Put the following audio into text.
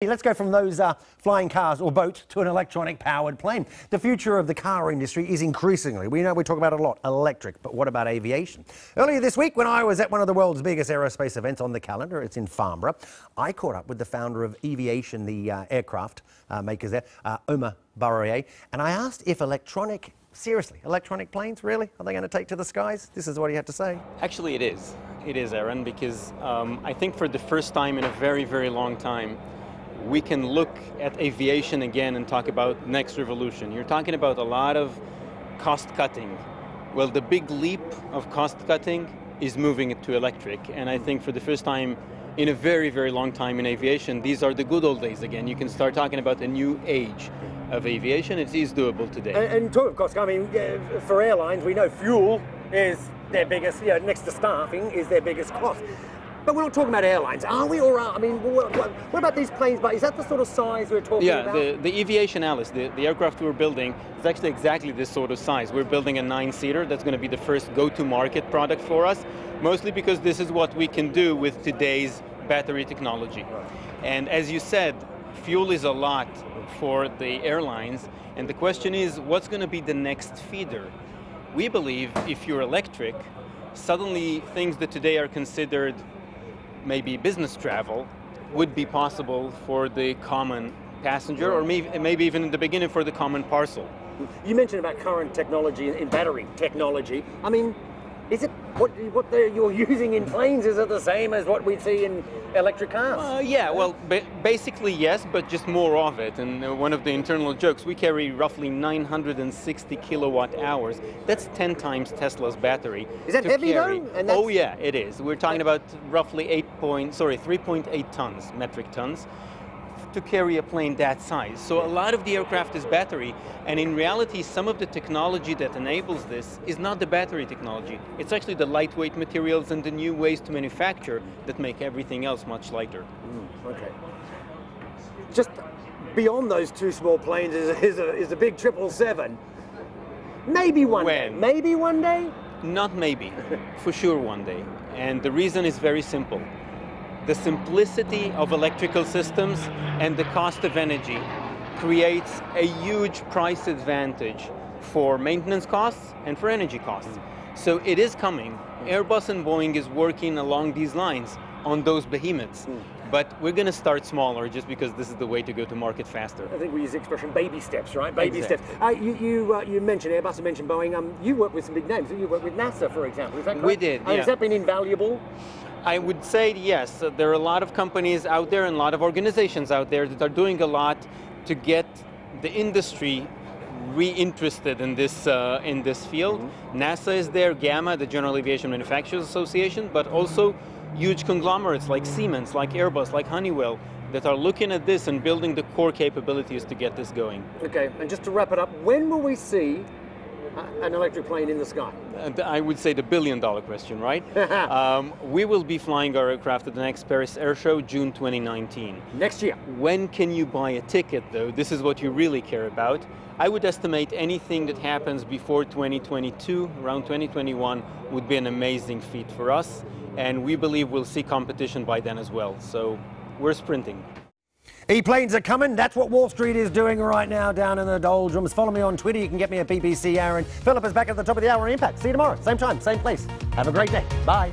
Let's go from those uh, flying cars or boats to an electronic powered plane. The future of the car industry is increasingly, we know we talk about a lot, electric, but what about aviation? Earlier this week, when I was at one of the world's biggest aerospace events on the calendar, it's in Farnborough, I caught up with the founder of Eviation, the uh, aircraft uh, makers there, uh, Omer Bar-Yohay, and I asked if electronic, seriously, electronic planes, really, are they going to take to the skies? This is what he had to say. Actually, it is. It is, Aaron, because um, I think for the first time in a very, very long time, we can look at aviation again and talk about next revolution. You're talking about a lot of cost cutting. Well, the big leap of cost cutting is moving it to electric, and I think for the first time in a very, very long time in aviation, these are the good old days again. You can start talking about a new age of aviation. It is doable today. And, and talk of cost, I mean, for airlines, we know fuel is their biggest, you know, next to staffing, is their biggest cost. But we're not talking about airlines, are we? Or uh, I mean, what, what, what, about these planes? But is that the sort of size we're talking yeah, about? Yeah, the, the Eviation Alice, the, the aircraft we're building, is actually exactly this sort of size. We're building a nine-seater. That's going to be the first go-to-market product for us, mostly because this is what we can do with today's battery technology. And as you said, fuel is a lot for the airlines, and the question is, what's going to be the next feeder? We believe if you're electric, suddenly things that today are considered maybe business travel would be possible for the common passenger or maybe, even in the beginning for the common parcel. You mentioned about current technology in battery technology. I mean, is it what what you're using in planes? Is it the same as what we see in electric cars? Uh, yeah, well, ba basically yes, but just more of it. And uh, one of the internal jokes, we carry roughly 960 kilowatt hours. That's 10 times Tesla's battery. Is that heavy carry. though? oh yeah, it is. We're talking about roughly 8 point, sorry, 3.8 tons, metric tons to carry a plane that size. So a lot of the aircraft is battery, and in reality, some of the technology that enables this is not the battery technology. It's actually the lightweight materials and the new ways to manufacture that make everything else much lighter. Mm, okay. Just beyond those two small planes is, is, a, is a big 777. Maybe one when? day. Maybe one day? Not maybe. For sure one day. And the reason is very simple the simplicity of electrical systems and the cost of energy creates a huge price advantage for maintenance costs and for energy costs. So it is coming. Airbus and Boeing is working along these lines on those behemoths. Mm. But we're going to start smaller just because this is the way to go to market faster. I think we use the expression baby steps, right? Baby exactly. steps. Uh, you you, uh, you mentioned Airbus, you mentioned Boeing. Um, you work with some big names. You work with NASA, for example. Is that correct? We did. Uh. Has that been invaluable? I would say yes. There are a lot of companies out there and a lot of organizations out there that are doing a lot to get the industry reinterested in this uh, in this field. Mm -hmm. NASA is there, GAMA, the General Aviation Manufacturers Association, but also huge conglomerates like Siemens, like Airbus, like Honeywell, that are looking at this and building the core capabilities to get this going. Okay, and just to wrap it up, when will we see an electric plane in the sky? I would say the billion dollar question, right? um, we will be flying our aircraft at the next Paris Air Show, June 2019. Next year. When can you buy a ticket though? This is what you really care about. I would estimate anything that happens before 2022, around 2021, would be an amazing feat for us. And we believe we'll see competition by then as well. So we're sprinting. E-planes are coming. That's what Wall Street is doing right now down in the doldrums. Follow me on Twitter. You can get me at BBC Aaron. Philip is back at the top of the hour on Impact. See you tomorrow. Same time, same place. Have a great day. Bye.